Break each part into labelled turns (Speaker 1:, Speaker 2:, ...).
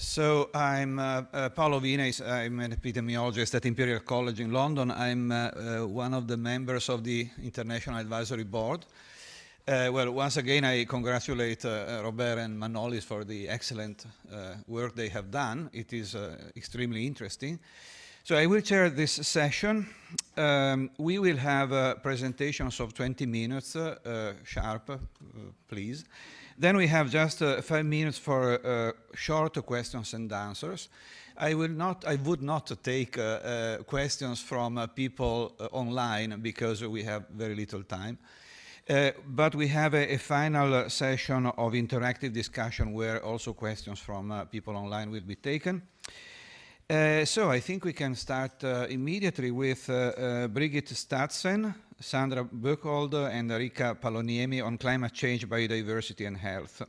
Speaker 1: So I'm uh, uh, Paolo Vineis. I'm an epidemiologist at Imperial College in London. I'm uh, uh one of the members of the International Advisory Board. Uh, well, once again, I congratulate uh, Robert and Manolis for the excellent work they have done. It is extremely interesting. So I will chair this session. Um, we will have presentations of 20 minutes sharp, please. Then we have just uh, five minutes for uh, short questions and answers. I will not. I would not take uh, uh questions from uh, people uh, online because we have very little time. but we have a, a, final session of interactive discussion where also questions from people online will be taken. so I think we can start immediately with Brigit Staatsen, Sandra Buchholz and Riikka Paloniemi on climate change, biodiversity and health.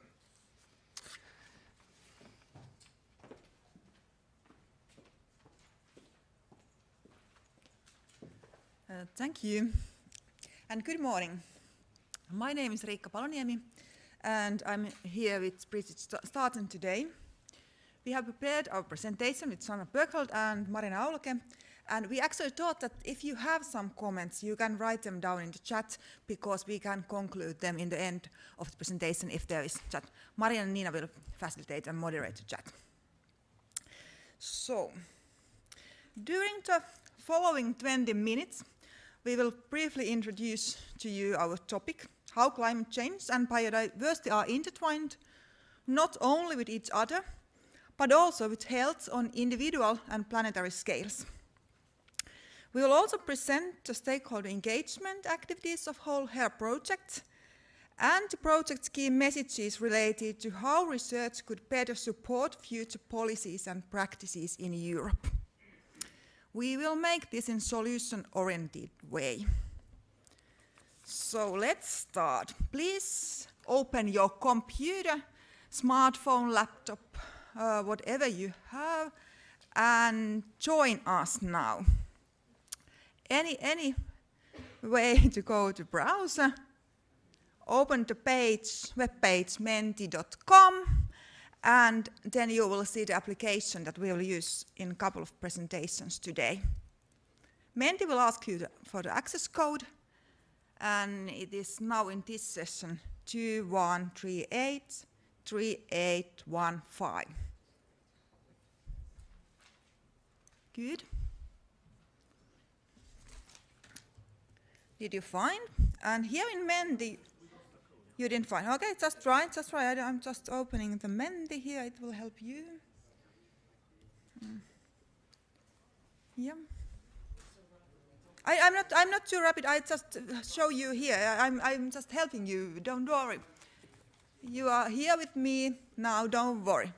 Speaker 2: Uh, thank you and good morning. My name is Riikka Paloniemi and I'm here with Brigit Staatsen today. We have prepared our presentation with Sandra Buchholz and Marina Auloke and we actually thought that if you have some comments, you can write them down in the chat because we can conclude them in the end of the presentation if there is chat. Maria and Nina will facilitate and moderate the chat. So, during the following 20 minutes, we will briefly introduce to you our topic, how climate change and biodiversity are intertwined, not only with each other, but also with health on individual and planetary scales. We will also present the stakeholder engagement activities of Whole HERA project and the project's key messages related to how research could better support future policies and practices in Europe. We will make this in solution-oriented way. So let's start. Please open your computer, smartphone, laptop, uh, whatever you have, and join us now any, any way to go to browser, open the page, web page menti.com, and then you will see the application that we will use in a couple of presentations today. Menti will ask you for the access code, and it is now in this session 21383815. Good. Did you find? And here in Menti, you didn't find. Okay, just try, just try. I'm just opening the Menti here. It will help you. Mm. Yeah. I, am not. I'm not too rapid. I just show you here. I, I'm. I'm just helping you. Don't worry. You are here with me now. Don't worry.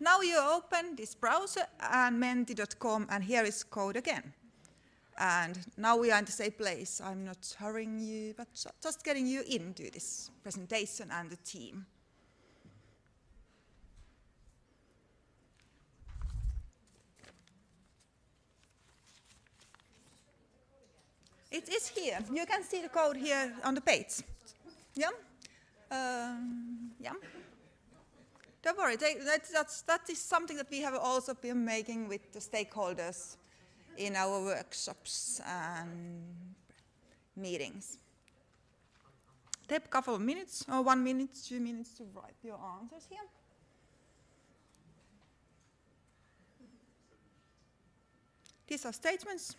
Speaker 2: Now you open this browser and menti.com, and here is code again. And now we are in the same place. I'm not hurrying you, but just getting you into this presentation and the team. It is here. You can see the code here on the page. Yeah? Um, yeah. Don't worry, that, that's, that is something that we have also been making with the stakeholders in our workshops and meetings. Take a couple of minutes, or one minute, two minutes to write your answers here. These are statements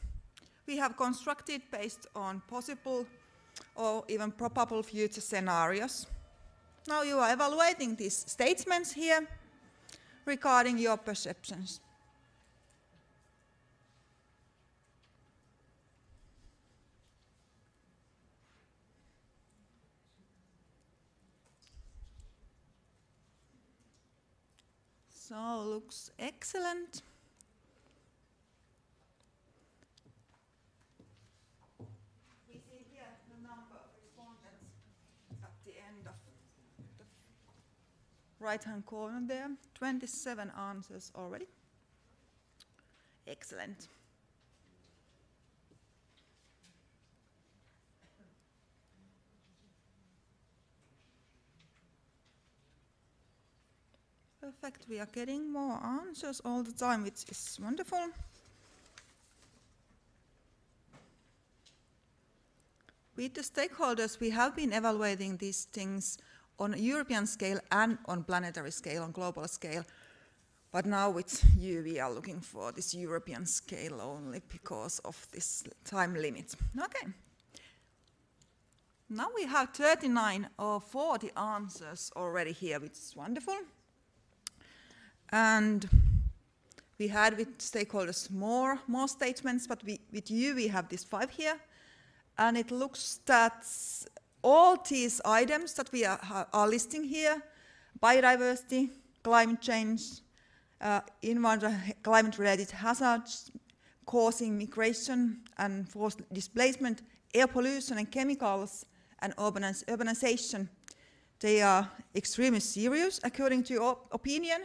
Speaker 2: we have constructed based on possible or even probable future scenarios. Now you are evaluating these statements here regarding your perceptions. So looks excellent. We see here the number of respondents at the end of the right-hand corner there. 27 answers already. Excellent. Perfect, we are getting more answers all the time, which is wonderful. With the stakeholders, we have been evaluating these things on a European scale and on planetary scale, on global scale. But now with you, we are looking for this European scale only because of this time limit. Okay. Now we have 39 or 40 answers already here, which is wonderful. And we had with stakeholders more, more statements, but we, with you we have these five here. And it looks that all these items that we are, are listing here, biodiversity, climate change, uh, climate-related hazards causing migration and forced displacement, air pollution and chemicals, and urbanization, they are extremely serious according to your opinion.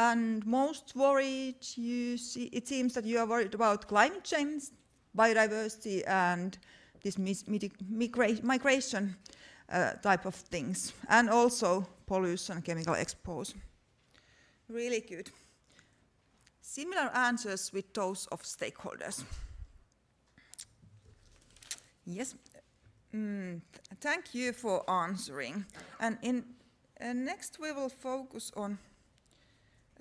Speaker 2: And most worried, you see, it seems that you are worried about climate change, biodiversity, and this migra migration uh, type of things, and also pollution, chemical exposure. Really good. Similar answers with those of stakeholders. Yes, mm, thank you for answering. And in uh, next we will focus on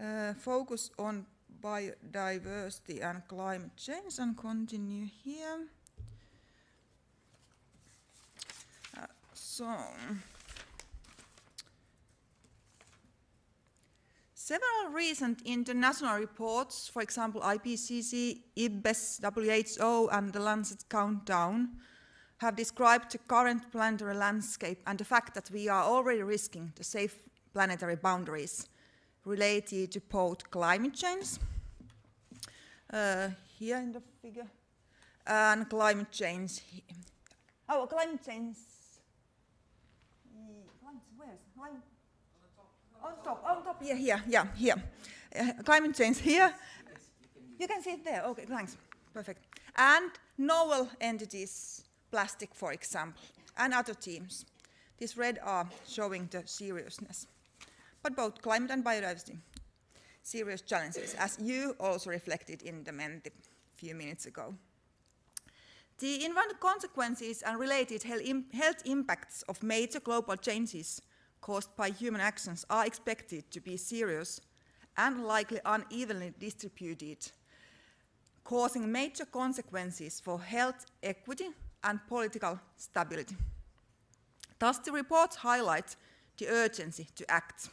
Speaker 2: uh, focus on biodiversity and climate change and continue here. Uh, so, Several recent international reports, for example IPCC, IPBES, WHO and the Lancet Countdown, have described the current planetary landscape and the fact that we are already risking the safe planetary boundaries related to both climate change, uh, here in the figure, and climate change. Oh, climate change. Where's climate? On top, on top, yeah, here, yeah, here. Uh, climate change here. You can see it there. Okay, thanks. Perfect. And novel entities, plastic, for example, and other teams. These red are showing the seriousness. But both climate and biodiversity, serious challenges, as you also reflected in the Menti a few minutes ago. The environmental consequences and related health impacts of major global changes caused by human actions are expected to be serious and likely unevenly distributed, causing major consequences for health equity and political stability. Thus, the report highlights the urgency to act.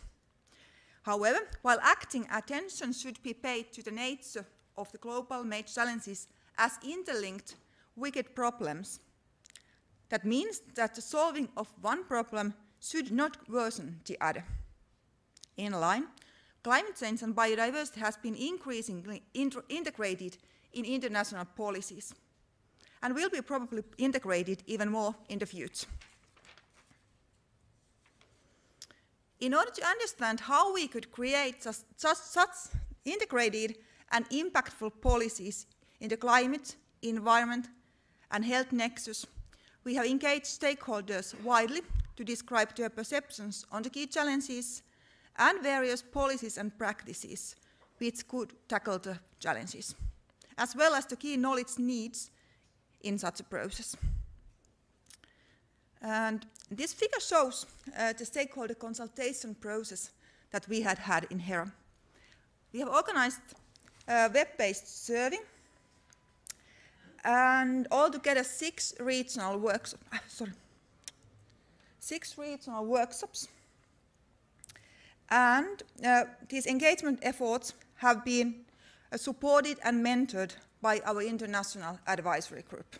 Speaker 2: However, while acting, attention should be paid to the nature of the global major challenges as interlinked wicked problems. That means that the solving of one problem should not worsen the other. In line, climate change and biodiversity has been increasingly integrated in international policies and will be probably integrated even more in the future. In order to understand how we could create such, such, integrated and impactful policies in the climate, environment, and health nexus, we have engaged stakeholders widely to describe their perceptions on the key challenges and various policies and practices which could tackle the challenges, as well as the key knowledge needs in such a process. And this figure shows uh, the stakeholder consultation process that we had had in HERA. We have organized a web-based survey and altogether six regional workshops, ah, sorry, six regional workshops. And uh, these engagement efforts have been uh, supported and mentored by our international advisory group.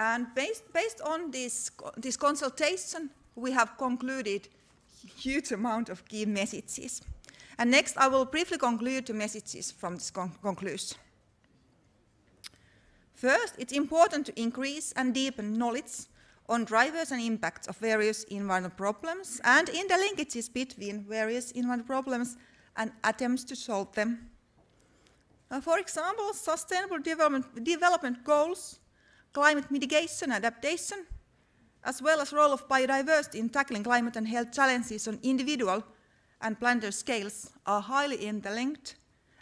Speaker 2: And based, based on this, this consultation, we have concluded huge amount of key messages. And next, I will briefly conclude the messages from this con conclusion. First, it's important to increase and deepen knowledge on drivers and impacts of various environmental problems and interlinkages between various environmental problems and attempts to solve them. Uh, for example, sustainable development, development goals, climate mitigation, and adaptation, as well as role of biodiversity in tackling climate and health challenges on individual and planetary scales are highly interlinked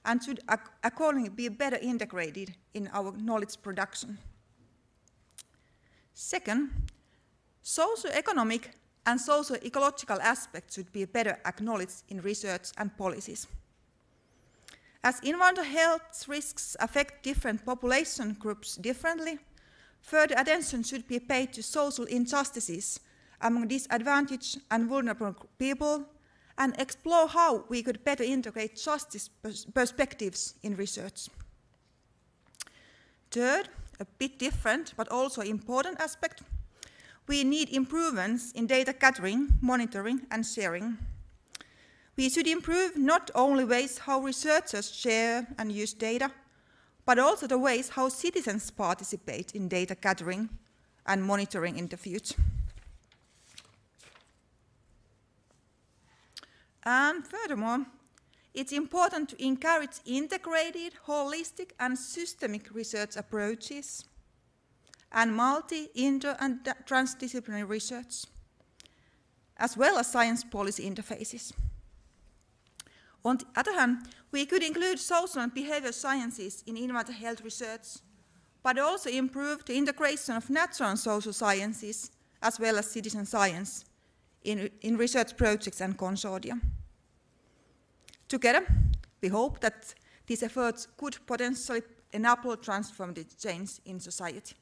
Speaker 2: and should accordingly be better integrated in our knowledge production. Second, socio-economic and socio-ecological aspects should be better acknowledged in research and policies. As environmental health risks affect different population groups differently, further attention should be paid to social injustices among disadvantaged and vulnerable people and explore how we could better integrate justice pers perspectives in research. Third, a bit different but also important aspect, we need improvements in data gathering, monitoring and sharing. We should improve not only ways how researchers share and use data, but also the ways how citizens participate in data gathering and monitoring in the future. And furthermore, it's important to encourage integrated, holistic, and systemic research approaches and multi, inter, and transdisciplinary research, as well as science policy interfaces. On the other hand, we could include social and behavior sciences in environmental health research, but also improve the integration of natural and social sciences, as well as citizen science, in, in research projects and consortia. Together, we hope that these efforts could potentially enable transformative change in society,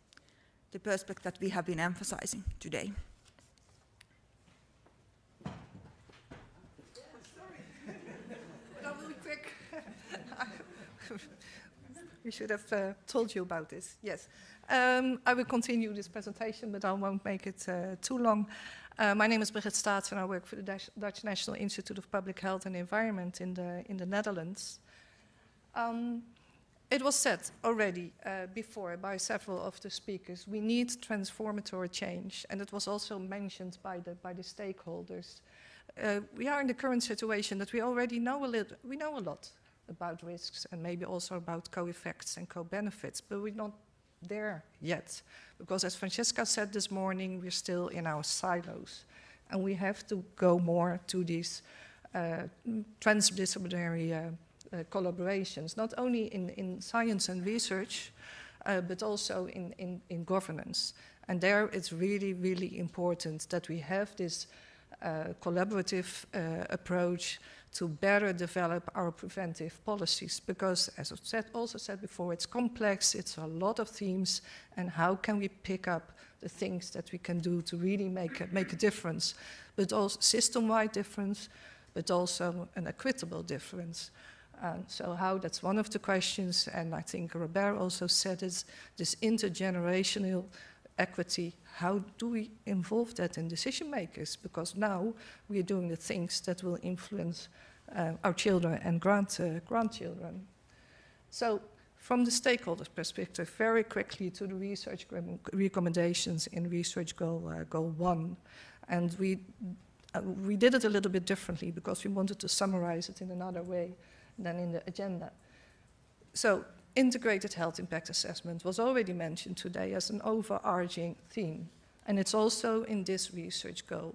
Speaker 2: the perspective that we have been emphasizing today.
Speaker 3: We should have uh, told you about this, yes. Um, I will continue this presentation, but I won't make it uh, too long. Uh, my name is Brigit Staats and I work for the Dutch, National Institute of Public Health and Environment in the, in the Netherlands. Um, it was said already uh, before by several of the speakers, we need transformatory change, and it was also mentioned by the, by the stakeholders. Uh, we are in the current situation that we already know a little, we know a lot about risks and maybe also about co-effects and co-benefits, but we're not there yet. Because as Francesca said this morning, we're still in our silos. And we have to go more to these uh, transdisciplinary uh, uh, collaborations, not only in, in science and research, uh, but also in, in, in, governance. And there it's really, really important that we have this collaborative uh, approach to better develop our preventive policies because, as I said, also said before, it's complex, it's a lot of themes, and how can we pick up the things that we can do to really make a, make a difference, but also system-wide difference, but also an equitable difference. Um, so how, that's one of the questions, and I think Robert also said it, this intergenerational equity, how do we involve that in decision makers? Because now we are doing the things that will influence uh, our children and grand, uh, grandchildren. So from the stakeholders perspective, very quickly to the research recommendations in research goal, uh, goal one. And we, uh, we did it a little bit differently because we wanted to summarize it in another way than in the agenda. So integrated health impact assessment was already mentioned today as an overarching theme. And it's also in this research goal.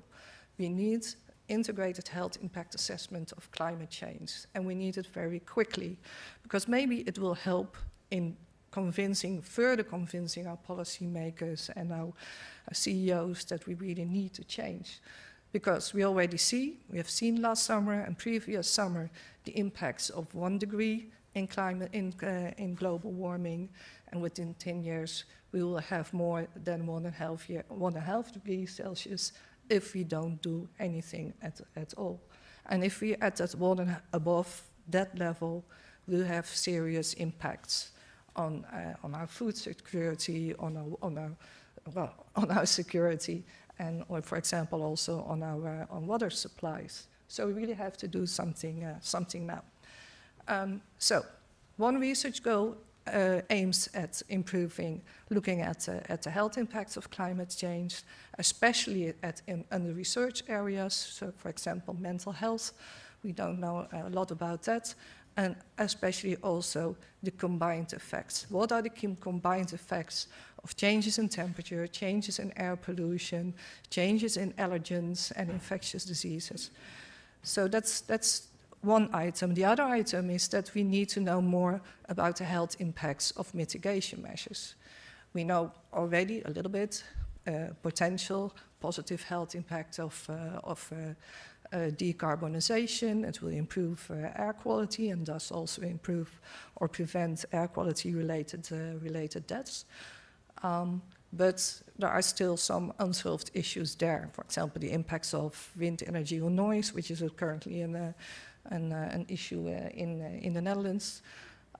Speaker 3: We need integrated health impact assessment of climate change. And we need it very quickly because maybe it will help in convincing, further convincing our policymakers and our, CEOs that we really need to change. Because we already see, we have seen last summer and previous summer, the impacts of one degree in climate in, uh, in global warming, and within 10 years we will have more than one and a half year, one and a half degrees Celsius if we don't do anything at, at all. And if we at that one and above that level, we'll have serious impacts on, uh, on our food security, on our, on our, well, on our security, and or for example also on our uh, on water supplies. So we really have to do something, uh, something now. Um, so, one research goal uh, aims at improving, looking at, uh, at the health impacts of climate change, especially at in, in the research areas. So, for example, mental health. We don't know a lot about that. And especially also the combined effects. What are the combined effects of changes in temperature, changes in air pollution, changes in allergens and infectious diseases. So that's, that's one item. The other item is that we need to know more about the health impacts of mitigation measures. We know already a little bit uh, potential positive health impact of, uh, of uh, uh, decarbonization. It will improve uh, air quality and thus also improve or prevent air quality related, uh, related deaths. Um, but there are still some unsolved issues there. For example, the impacts of wind energy on noise, which is currently an, uh, an, an, issue uh, in, in the Netherlands.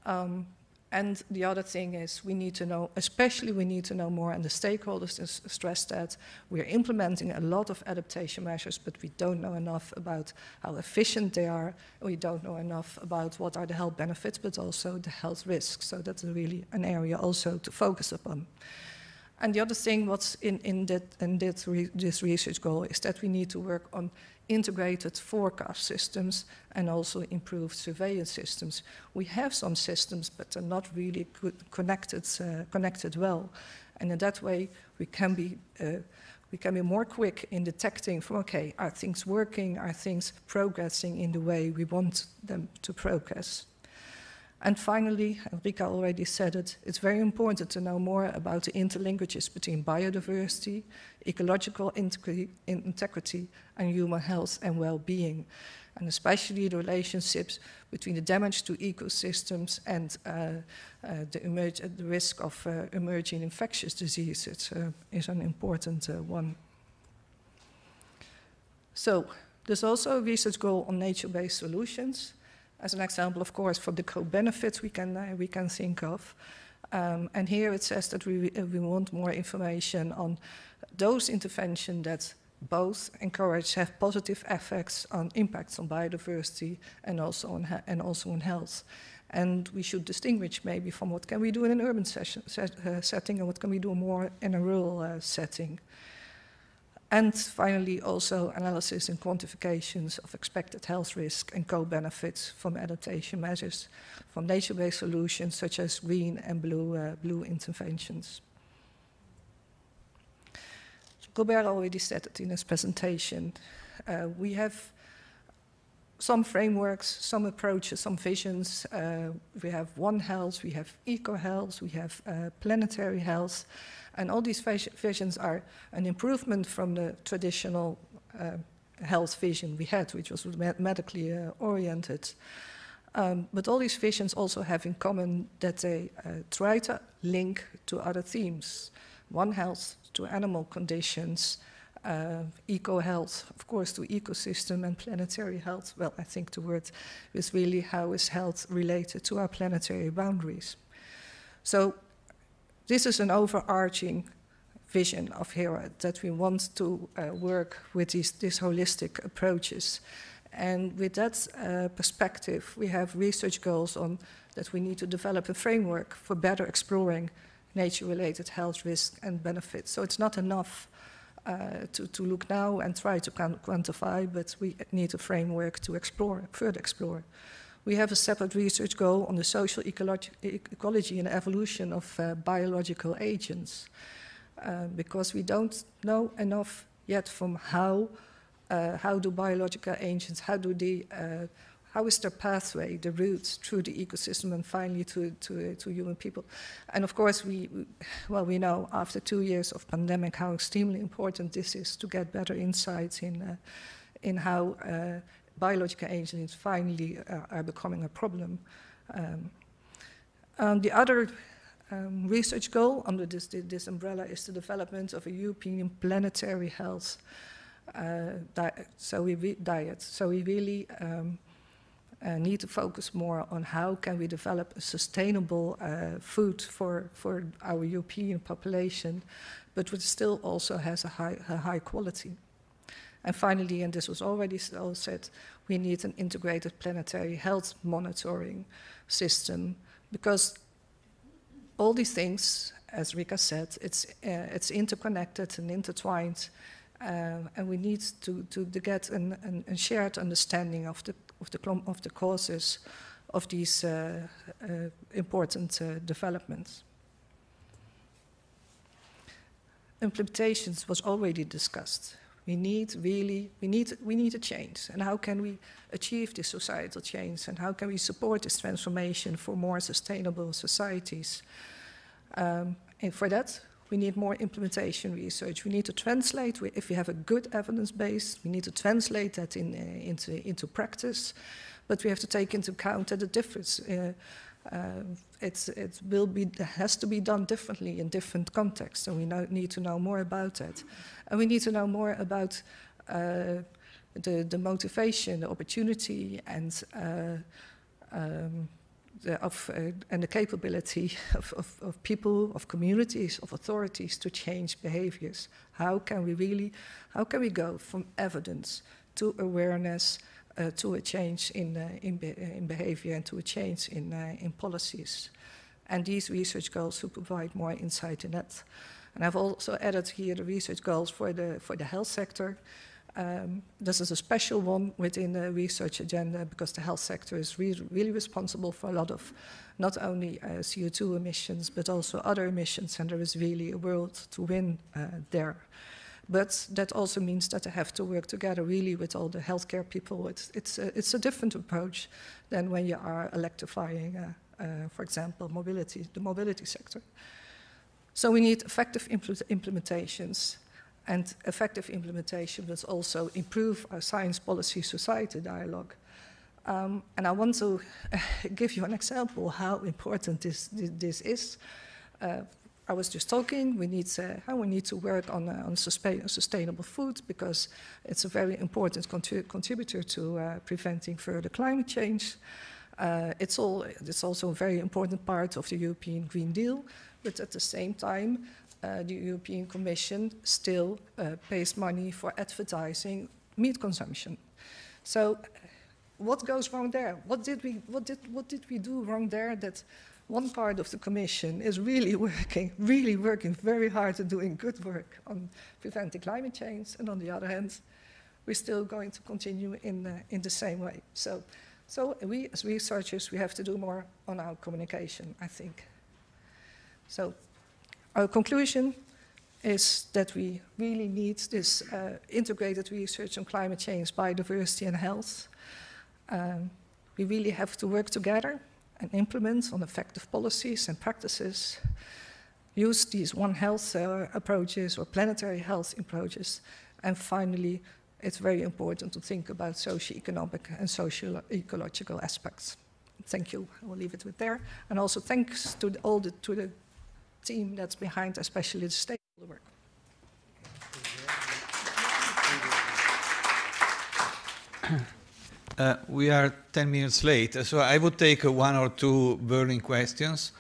Speaker 3: Um, and the other thing is we need to know, especially we need to know more, and the stakeholders stress that we're implementing a lot of adaptation measures, but we don't know enough about how efficient they are. We don't know enough about what are the health benefits, but also the health risks. So that's really an area also to focus upon. And the other thing what's in, in, that, in that re this research goal is that we need to work on integrated forecast systems and also improved surveillance systems. We have some systems, but they're not really connected, uh, connected well. And in that way, we can be uh, we can be more quick in detecting from, okay, are things working, are things progressing in the way we want them to progress. And finally, Enrica already said it, it's very important to know more about the interlinkages between biodiversity, ecological integrity, and human health and well-being, and especially the relationships between the damage to ecosystems and uh, uh, the, emerge, uh, the, risk of uh, emerging infectious diseases uh, is an important uh, one. So, there's also a research goal on nature-based solutions as an example, of course, for the co-benefits we can, uh, we can think of. Um, and here it says that we, uh, we want more information on those interventions that both encourage have positive effects on impacts on biodiversity and also on, and also on health. And we should distinguish maybe from what can we do in an urban session, set, uh, setting and what can we do more in a rural uh, setting. And finally, also analysis and quantifications of expected health risk and co-benefits from adaptation measures from nature-based solutions such as green and blue, uh, blue interventions. Robert already said it in his presentation. Uh, we have some frameworks, some approaches, some visions. Uh, we have One Health, we have Eco Health, we have uh, Planetary Health. And all these visions are an improvement from the traditional uh, health vision we had, which was medically uh, oriented. Um, but all these visions also have in common that they uh, try to link to other themes. One health to animal conditions, uh, eco-health, of course, to ecosystem and planetary health. Well, I think the word is really how is health related to our planetary boundaries. So this is an overarching vision of HERA, that we want to uh, work with these, these holistic approaches. And with that uh, perspective, we have research goals on that we need to develop a framework for better exploring nature-related health risks and benefits. So it's not enough uh, to, to look now and try to quantify, but we need a framework to explore, further explore. We have a separate research goal on the social ecology and evolution of uh, biological agents uh, because we don't know enough yet from how, uh, how do biological agents, how do they, uh, how is their pathway, the route through the ecosystem and finally to, to, to human people. And of course, we, well, we know after two years of pandemic how extremely important this is to get better insights in, uh, in how uh, biological agents finally uh, are becoming a problem. Um, um, the other um, research goal under this, this umbrella is the development of a European planetary health uh, diet. So we diet. So we really um, uh, need to focus more on how can we develop a sustainable uh, food for, for our European population, but which still also has a high, a high quality. And finally, and this was already said, we need an integrated planetary health monitoring system because all these things, as Riikka said, it's, uh, it's interconnected and intertwined, uh, and we need to, to, to get an, an, a shared understanding of the, of the, of the causes of these uh, uh important uh, developments. implementations was already discussed. We need really, we need, we need a change. And how can we achieve this societal change? And how can we support this transformation for more sustainable societies? Um, and for that, we need more implementation research. We need to translate, if we have a good evidence base, we need to translate that in, uh, into, into practice. But we have to take into account that the difference, uh, uh, it's, it will be, has to be done differently in different contexts, and we know, need to know more about that. And we need to know more about uh, the, the motivation, the opportunity, and uh, um, the, of, uh, and the capability of, of, of, people, of communities, of authorities to change behaviors. How can we really, how can we go from evidence to awareness uh, to a change in, uh, in, be in, behavior and to a change in, uh, in policies? And these research goals will provide more insight in that. And I've also added here the research goals for the, for the health sector. Um, this is a special one within the research agenda because the health sector is re really responsible for a lot of not only uh, CO2 emissions but also other emissions, and there is really a world to win uh, there. But that also means that they have to work together really with all the healthcare people. It's, it's, a, it's a different approach than when you are electrifying, uh, uh for example, mobility, the mobility sector. So we need effective impl implementations and effective implementation will also improve our science policy society dialogue. Um, and I want to give you an example how important this, this is. Uh, I was just talking, we need, uh, we need to work on, uh, on sustainable food because it's a very important contributor to uh, preventing further climate change. Uh, it's, all, it's also a very important part of the European Green Deal, but at the same time, uh, the European Commission still uh, pays money for advertising meat consumption. So what goes wrong there? What did we, what did, what did we do wrong there that one part of the Commission is really working, really working very hard and doing good work on preventing climate change, and on the other hand, we're still going to continue in, uh, in the same way. So, so we as researchers, we have to do more on our communication, I think. So our conclusion is that we really need this uh, integrated research on climate change, biodiversity and health. Um, we really have to work together and implement on effective policies and practices, use these One Health uh, approaches or planetary health approaches, and finally, it's very important to think about socio-economic and social-ecological aspects. Thank you. I will leave it with there. And also thanks to the, all the, to the team that's behind especially the stakeholder work.
Speaker 1: Uh, we are 10 minutes late, so I would take uh, one or two burning questions,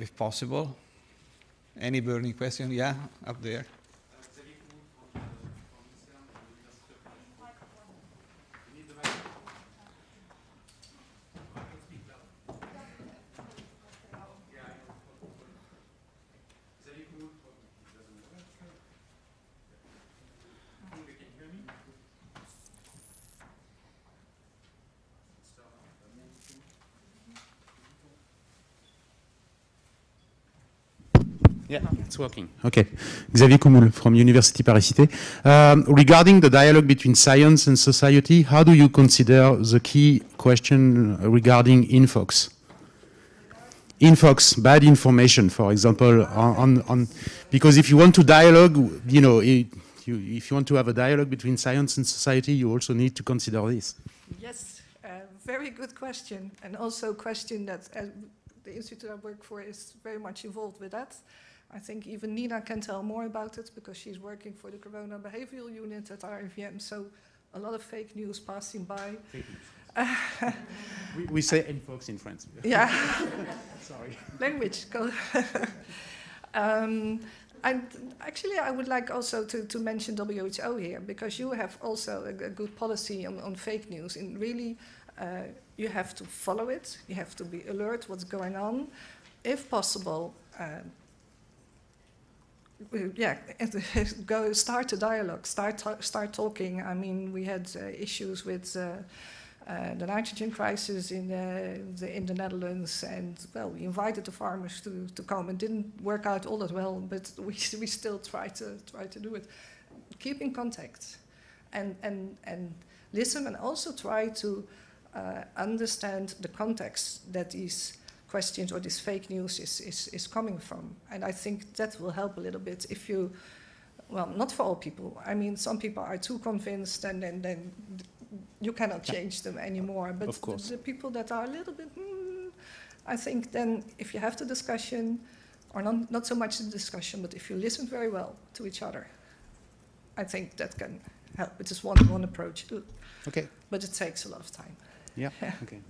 Speaker 1: if possible. Any burning question? Yeah, up there.
Speaker 4: Yeah, it's working. Okay. Xavier Coumoul from University Paris-Cité. Um, regarding the dialogue between science and society, how do you consider the key question regarding infox? Infox, bad information, for example, on, on because if you want to dialogue, you know, it, you, if you want to have a dialogue between science and society, you also need to consider this.
Speaker 3: Yes, uh, very good question, and also a question that uh, the institute I work for is very much involved with that. I think even Nina can tell more about it because she's working for the Corona Behavioral Unit at RIVM. So a lot of fake news passing by.
Speaker 4: we, we, say infox in France.
Speaker 3: Yeah.
Speaker 4: Sorry.
Speaker 3: Language. um, and actually, I would like also to, to mention WHO here because you have also a, a good policy on, on fake news. And really, uh, you have to follow it. You have to be alert what's going on. If possible, uh, yeah, go start a dialogue, start start talking. I mean, we had uh, issues with uh, uh, the nitrogen crisis in the, in the Netherlands, and well, we invited the farmers to, to come. It didn't work out all that well, but we, we still try to try to do it. Keep in contact, and and and listen, and also try to uh, understand the context that these questions or this fake news is, is, is coming from. And I think that will help a little bit if you, well, not for all people. I mean, some people are too convinced and then, then you cannot change them anymore. But
Speaker 4: Of course.
Speaker 3: The, people that are a little bit, hmm, I think then if you have the discussion, or not, not so much the discussion, but if you listen very well to each other, I think that can help. It is one, one approach,
Speaker 4: Okay.
Speaker 3: but it takes a lot of time.
Speaker 4: Yeah. Okay.